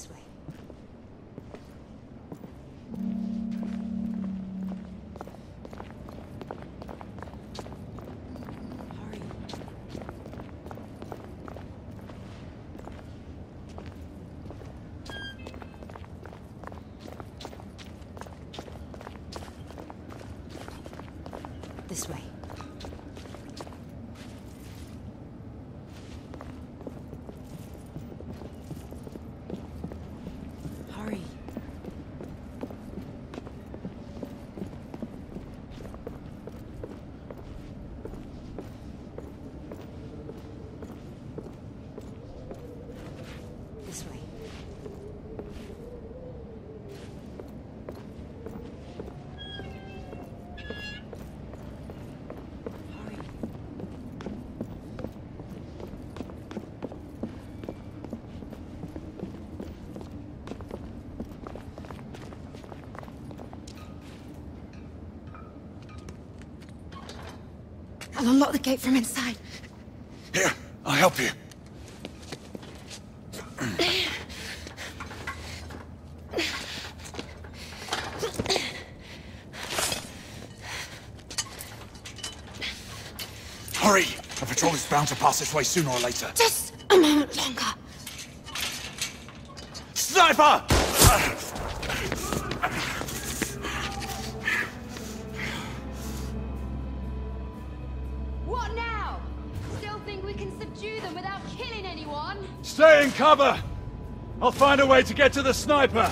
This way. Hurry. This way. Hurry. This way. Hurry. I'll unlock the gate from inside. Here, I'll help you. Hurry! A patrol is bound to pass this way sooner or later. Just a moment longer. Sniper! Cover! I'll find a way to get to the sniper!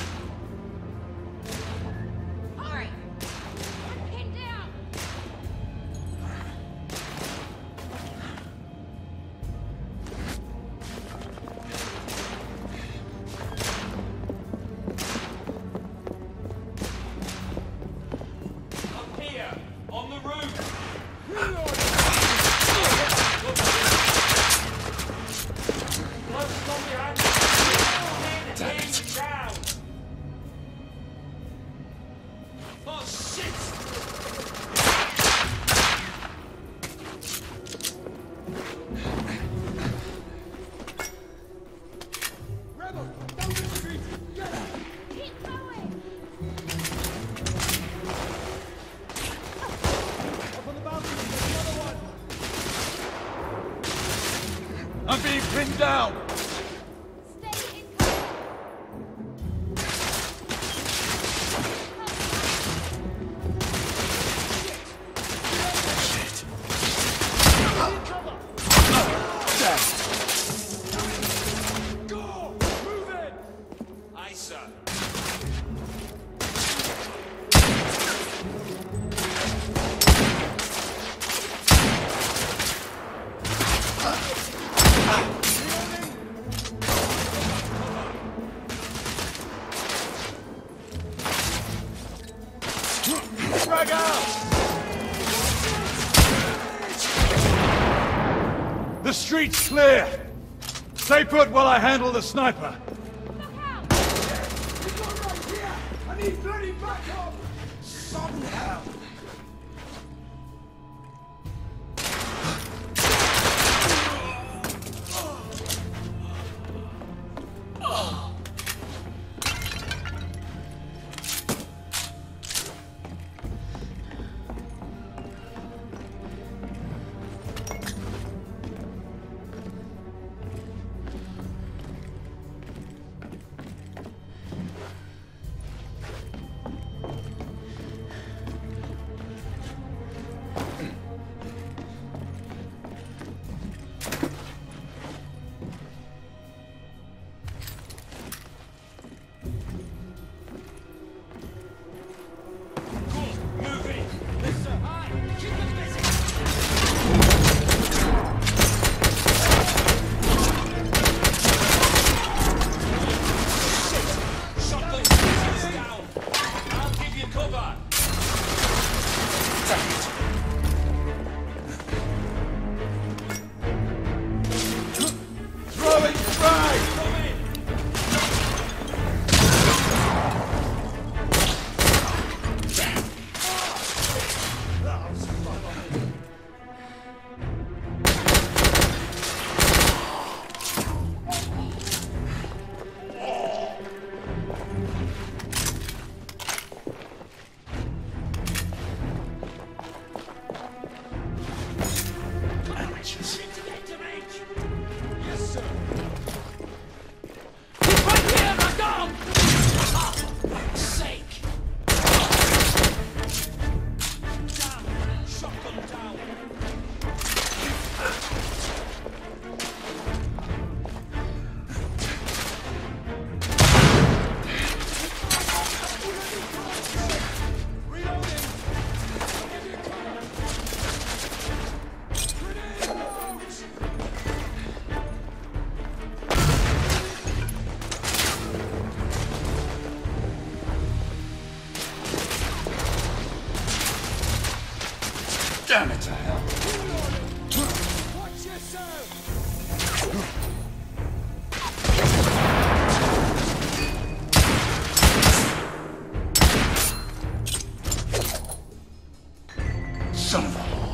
Frag out! The street's clear! Stay put while I handle the sniper. 胜了。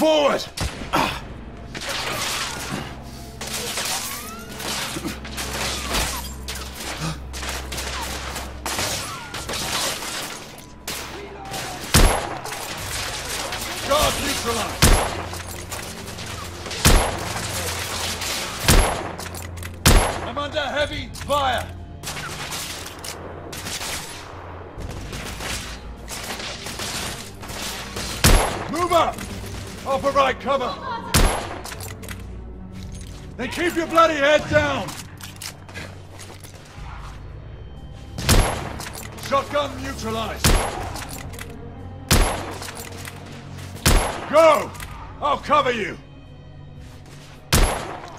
Forward! I'm under heavy fire! Move up! I'll provide cover! Then keep your bloody head down! Shotgun neutralized! Go! I'll cover you!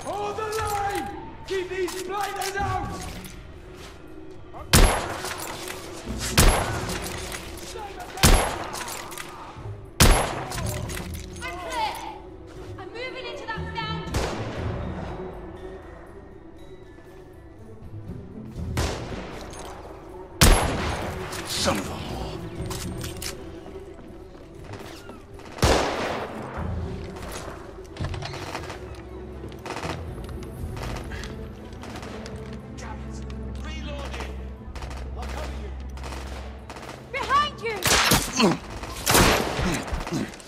Hold the line! Keep these blighters out! Mm-hmm.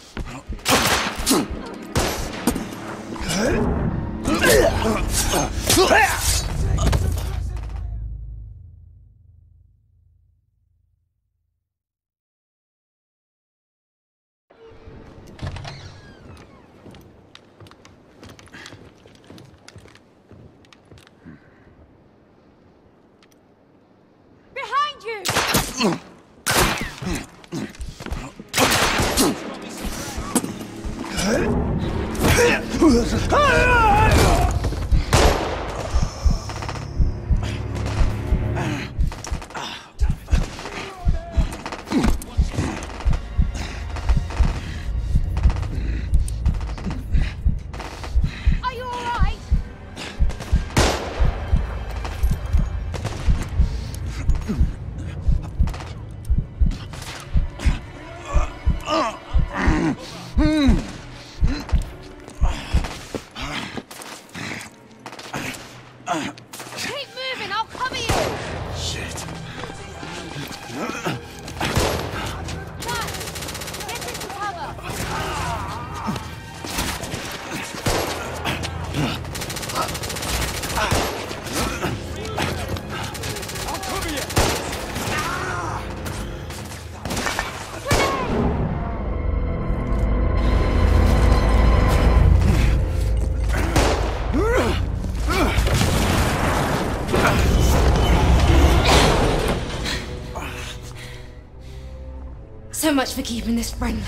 For keeping this friendly.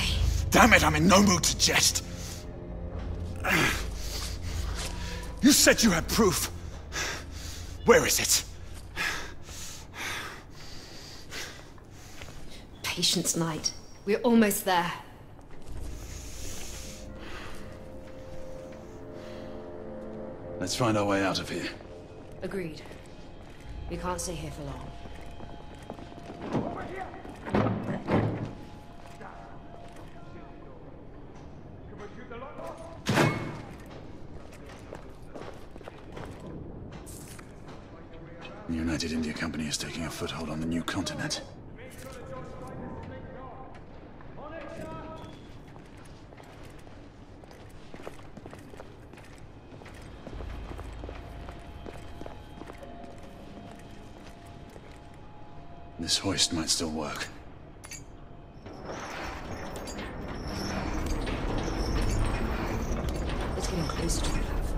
Damn it, I'm in no mood to jest. You said you had proof. Where is it? Patience, Knight. We're almost there. Let's find our way out of here. Agreed. We can't stay here for long. Company is taking a foothold on the new continent. This hoist might still work. It's getting closer to the platform.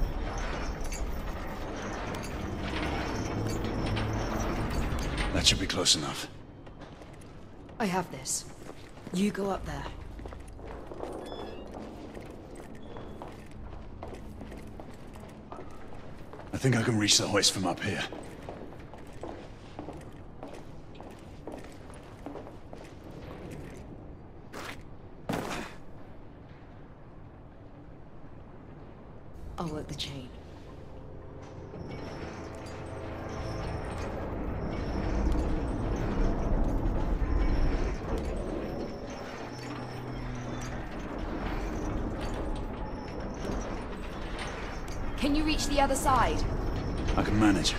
That should be close enough. I have this. You go up there. I think I can reach the hoist from up here. I'll work the chain. Can you reach the other side? I can manage.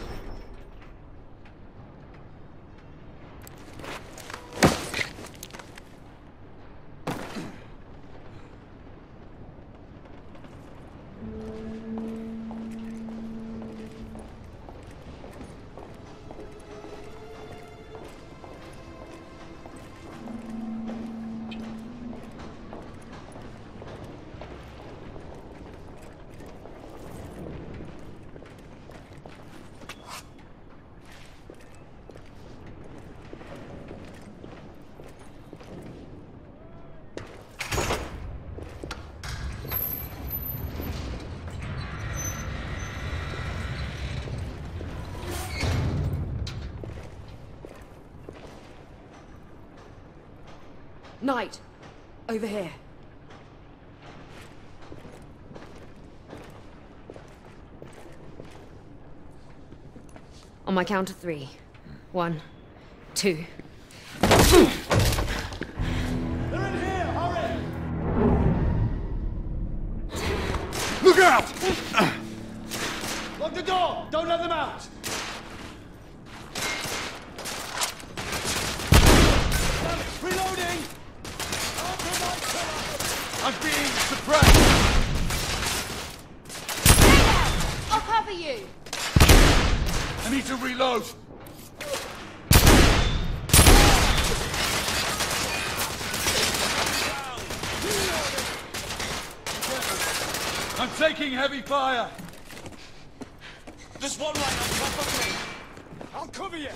Knight! Over here. On my count of three. One, two. taking heavy fire! There's one right on top of me! I'll cover you!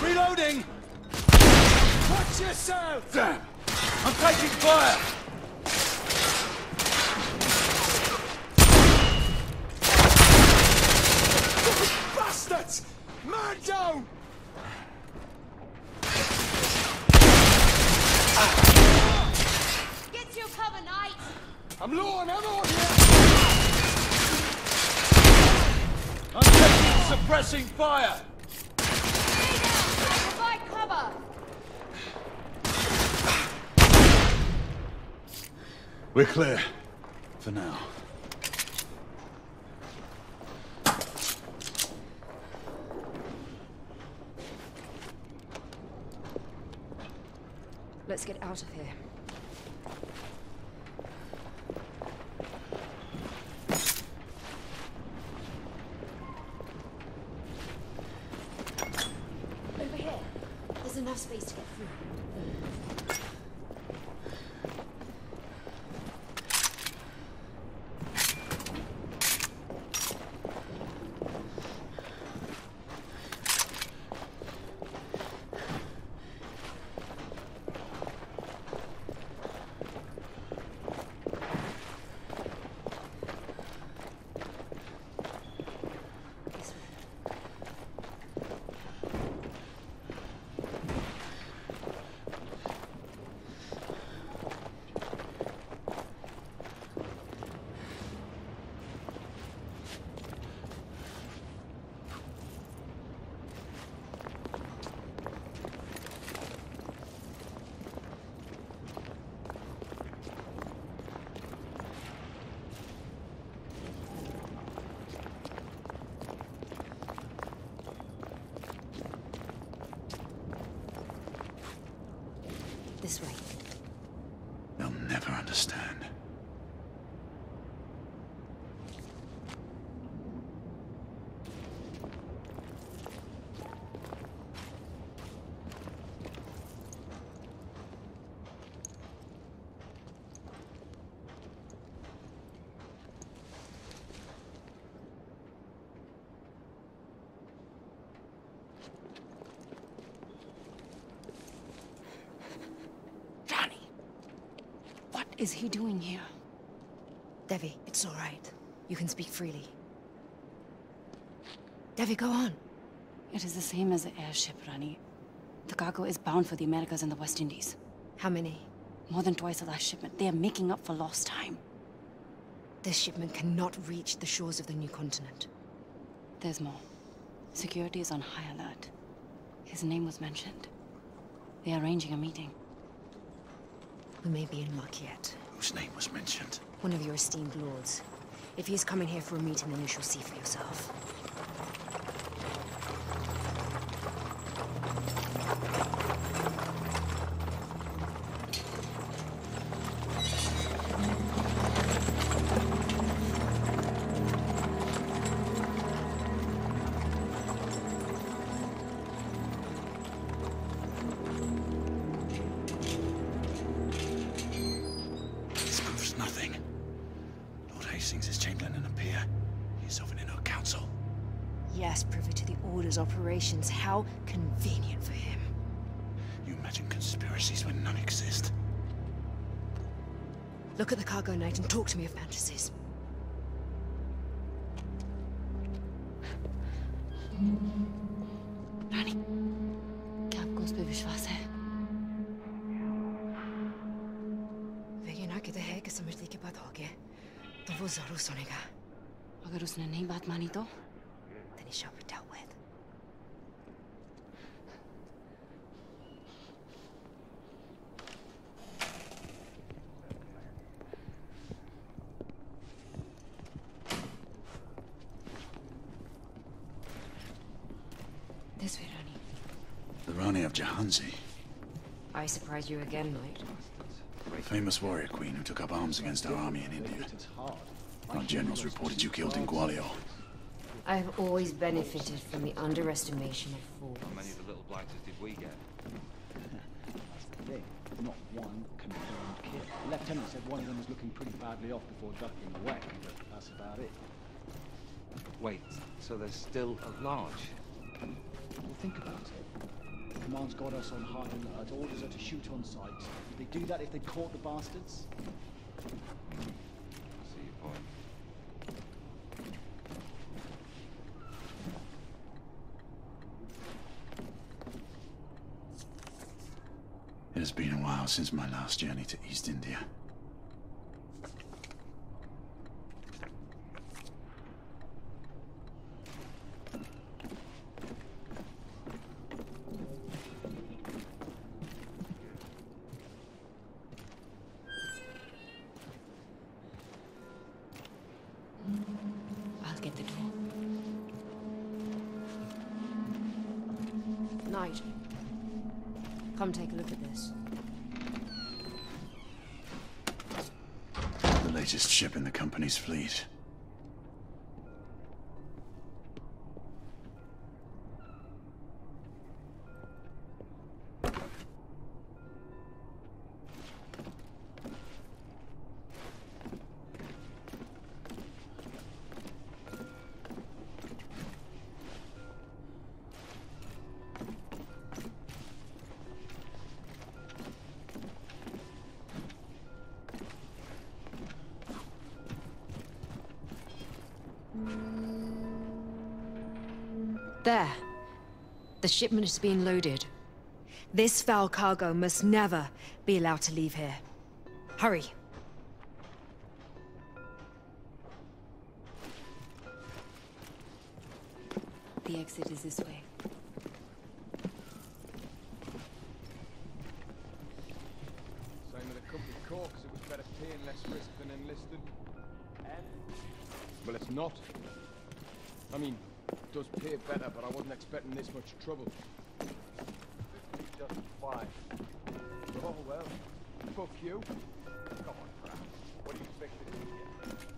Reloading! Watch yourself! Damn! I'm taking fire! We're clear. For now. Let's get out of here. Over here. There's enough space to get through. This way. This way. They'll never understand. Johnny! What is he doing here? Devi, it's all right. You can speak freely. Devi, go on. It is the same as the airship, Rani. The cargo is bound for the Americas and the West Indies. How many? More than twice the last shipment. They are making up for lost time. This shipment cannot reach the shores of the new continent. There's more. Security is on high alert. His name was mentioned. They are arranging a meeting. We may be in luck yet. Whose name was mentioned? One of your esteemed lords. If he is coming here for a meeting, then you shall see for yourself. Yes, privy to the Order's operations. How convenient for him. You imagine conspiracies when none exist? Look at the cargo knight and talk to me of fantasies. रानी क्या आपको उस पर विश्वास है लेकिन कहते हैं कि समझने Shall be dealt with. This way, Rani. The Rani of Jhansi, I surprise you again, knight. famous warrior queen who took up arms against our army in India. Our generals reported you killed in Gwalior. I have always benefited from the underestimation of fools. How many of the little blighters did we get? thing. Not one confirmed kill. The lieutenant said one of them was looking pretty badly off before ducking away, but that's about it. Wait, so there's still a large? Well, think about it. The Command's got us on high alert. Orders are to shoot on sight. Would they do that if they caught the bastards? I see your point. It has been a while since my last journey to East India. I'll get the door. Knight. Come take a look at this. Latest ship in the company's fleet. Shipment is being loaded. This foul cargo must never be allowed to leave here. Hurry. The exit is this way. Same with the company corps, 'cause it was better pay less risk than enlisted. And? Well, it's not. I mean, it does pay better, but I wasn't expecting this much trouble. Just fine. Oh, well. Fuck you. Come on, Brad. What do you expect to do here?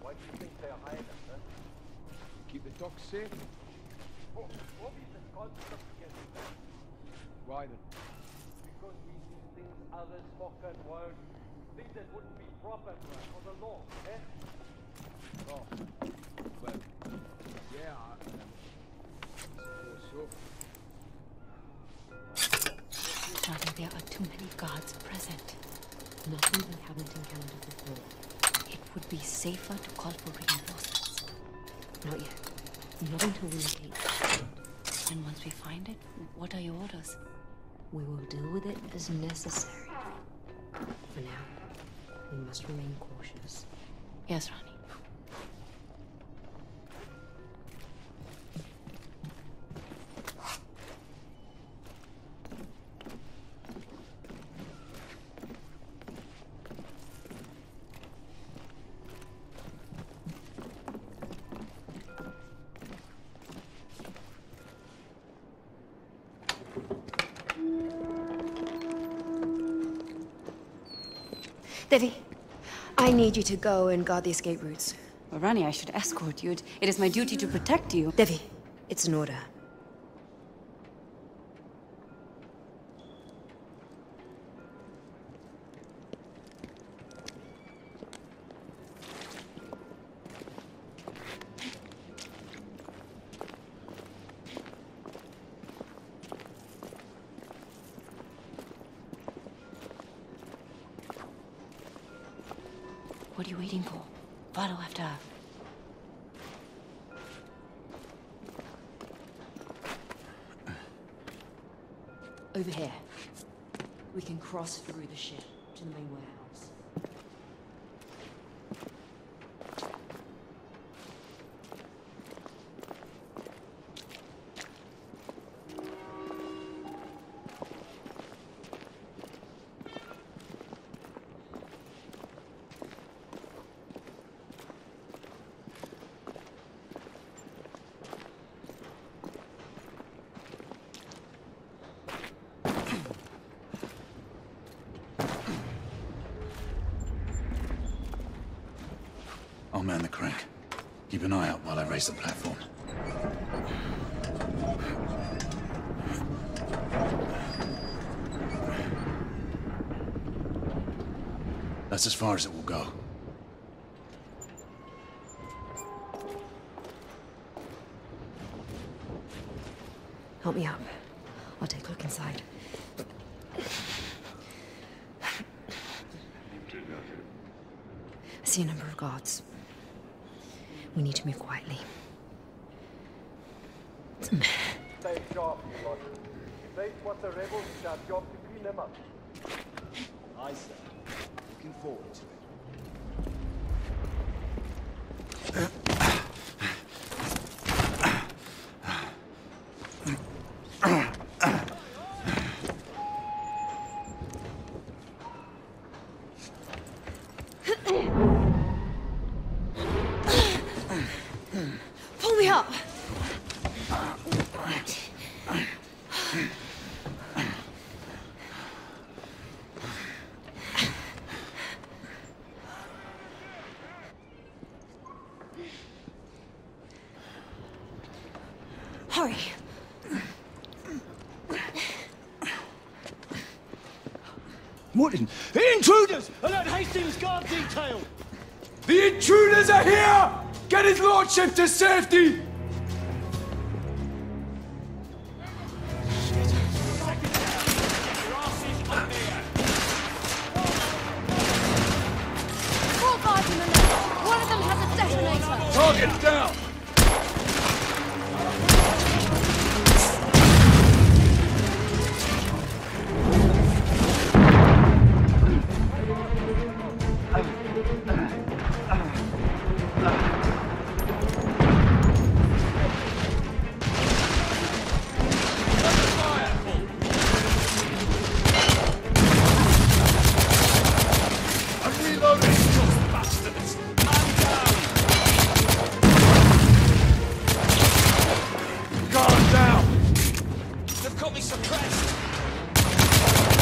Why do you think they're hiding us, huh? Keep the docks safe. Oh, obviously, concept against. Why then? Because we do things others fucking won't. Things that wouldn't be proper for the law, eh? Oh, well, yeah, I, there are too many guards present. Nothing we haven't encountered before. It would be safer to call for reinforcements. Not yet. Not until we locate. And once we find it, what are your orders? We will deal with it as necessary. For now, we must remain cautious. Yes, Rani. Devi, I need you to go and guard the escape routes. Well, Rani, I should escort you. It, it is my duty to protect you. Devi, it's an order. What are you waiting for? Over here. We can cross through the ship to the main warehouse. I'll man the crank. Keep an eye out while I raise the platform. That's as far as it will go. Help me up. I'll take a look inside. I see a number of guards. We need to move quietly. Stay sharp, you lot. If they spot the rebels, it's our job to clean them up. Aye, sir. Looking forward to it. Morton! Intruders! Alert Hastings Guard Detail! The intruders are here! Get his lordship to safety! They've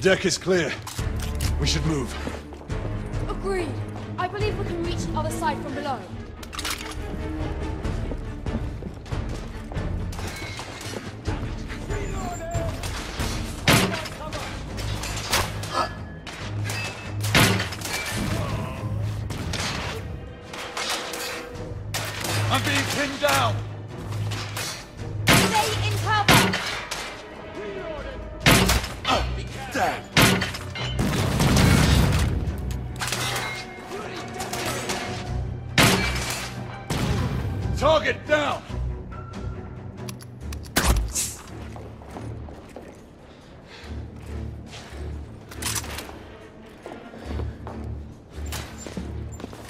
The deck is clear. We should move. Target down!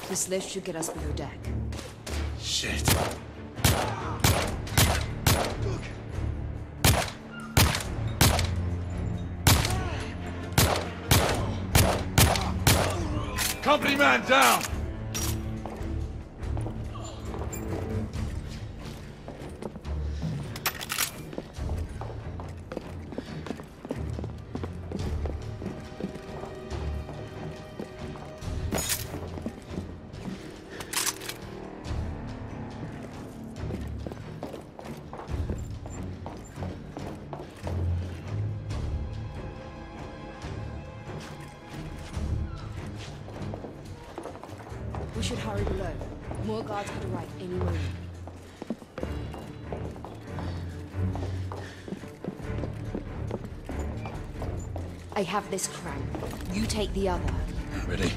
This lift should get us below deck. Shit. Company man down! I have this crank. You take the other. Ready?